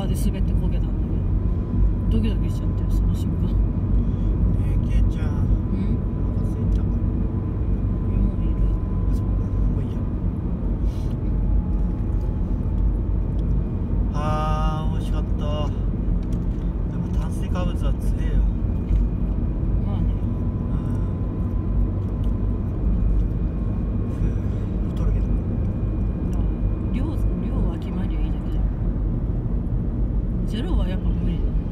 カーで滑ってこけたんだけどドキドキしちゃってその瞬間。ねえけいちゃん。お腹すいた olhar pra mãe.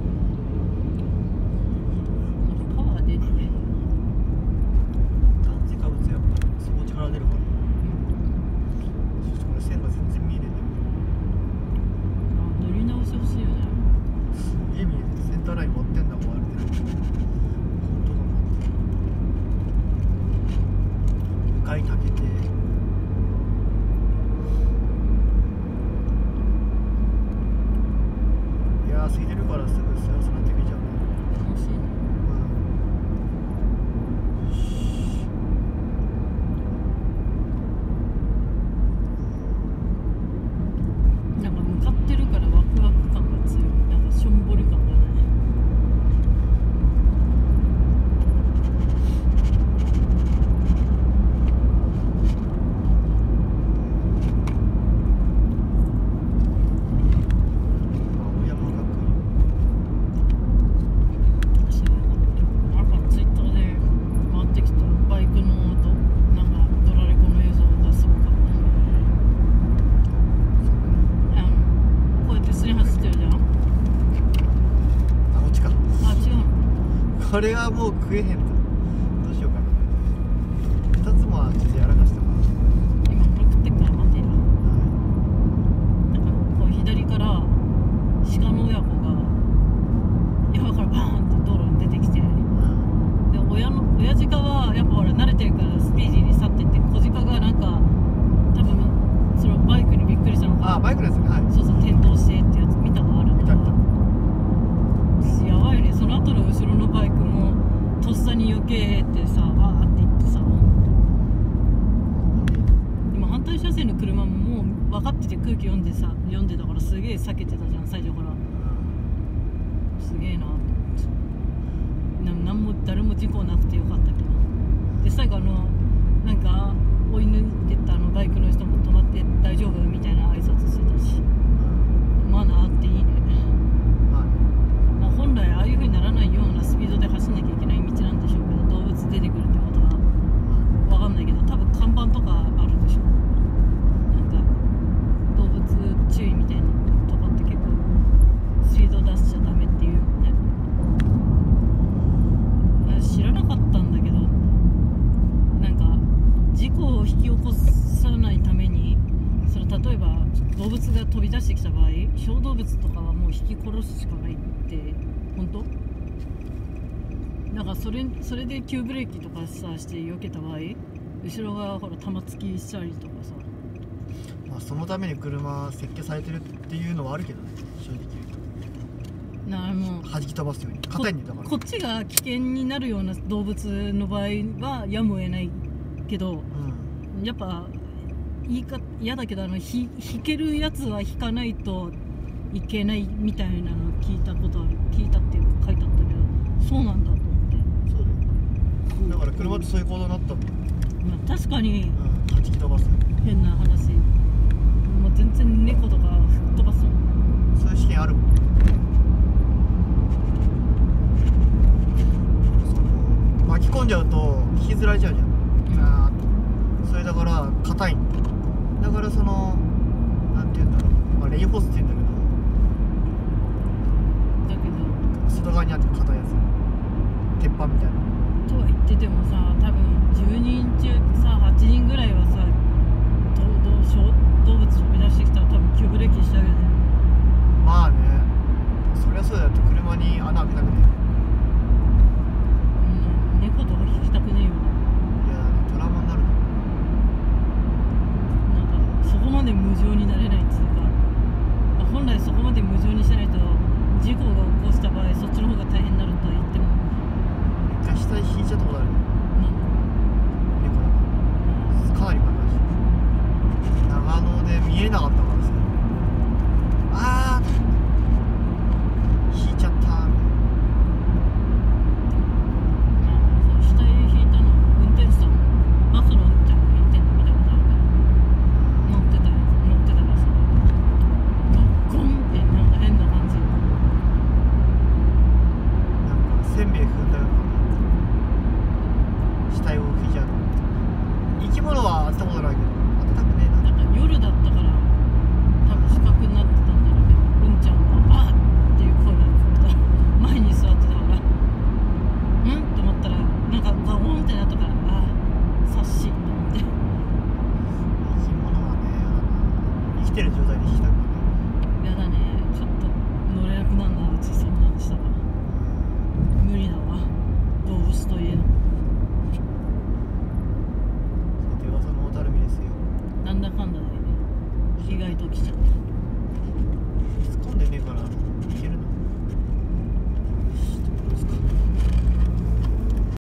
これはもう食えへんと。どうしようかな。2つもあっちでやらかしたから。今これ食ってっから待てよなんかこう左から鹿の親子が山からバーンって道路に出てきて。で親の親鹿はやっぱほら慣れてるからスピーディーに去ってって小鹿がなんか多分そのバイクにびっくりしたのかあバイクのやつねはいそうそう転倒してってやつ見たのある見た見たやばいねその後の後ろのバイクもとっさに避けてさわーって行ってさ今反対車線の車ももう時読んでさ読んでたからすげえ避けてたじゃん最初から。すげえな。ななんも誰も事故なくてよかったけど。で最後あのなんか追い抜いてったあのバイクの人も止まって大丈夫みたいな挨拶してたしマナーあっていいねまあまあ、本来ああいう風にならないようなスピードで走んなきゃいけない道なんでしょうけど動物出てくるってことは分かんないけど多分看板とかあるでしょなんか動物注意みたいなとこって結構スピード出しちゃダメっていうよね私知らなかったんだけどなんか事故を引き起こさないためにそれ例えば動物が飛び出してきた場合小動物とかはもう引き殺すしかないって本当？なんかそれそれで急ブレーキとかさして避けた場合後ろがほら玉突きしたりとかさ。まあそのために車設計されてるっていうのはあるけどね正直言うなあもうと弾き飛ばすように。硬いんだから。こっちが危険になるような動物の場合はやむを得ないけどうん。やっぱ言いか嫌だけどあのひ引けるやつは引かないといけないみたいなの聞いたことある。聞いたっていうか書いてあったけどそうなんだと思って。そうだよだから車ってそういう行動になったんだよ、まあ、確かに。うん、弾き飛ばす。変な話。もう全然猫とか吹っ飛ばすもん。そういう試験あるもん巻き込んじゃうと引きずられちゃうじゃん。ガーッと。それだから硬いんだだからそのなんて言うんだろう、まあ、レインフォースって言うんだけだけど。ど外側にあって硬いやつ。鉄板みたいな。とは言っててもさ多分10人中さ8人ぐらいはさどど小動物飛び出してきたら多分急ブレーキしちゃうよねまあねそりゃそうだよって車に穴開けたくねうん猫とか引きたくねえよえいやトラウマになるなななんかそこまで無情になれないっつうか、まあ本来そこまで無情にしないと事故が起こした場合そっちの方が大変になるとは言っても。一回下に引いちゃったことある。よなん猫だからかなりバカし長野で見えなかったからさ。あーける状態で弾きたくないやだね。ちょっと乗れなくなるなうちそんなのしたら無理だわ。動物といえど。さて噂の小樽海ですよ。なんだかんだで、ね、意外と来ちゃった。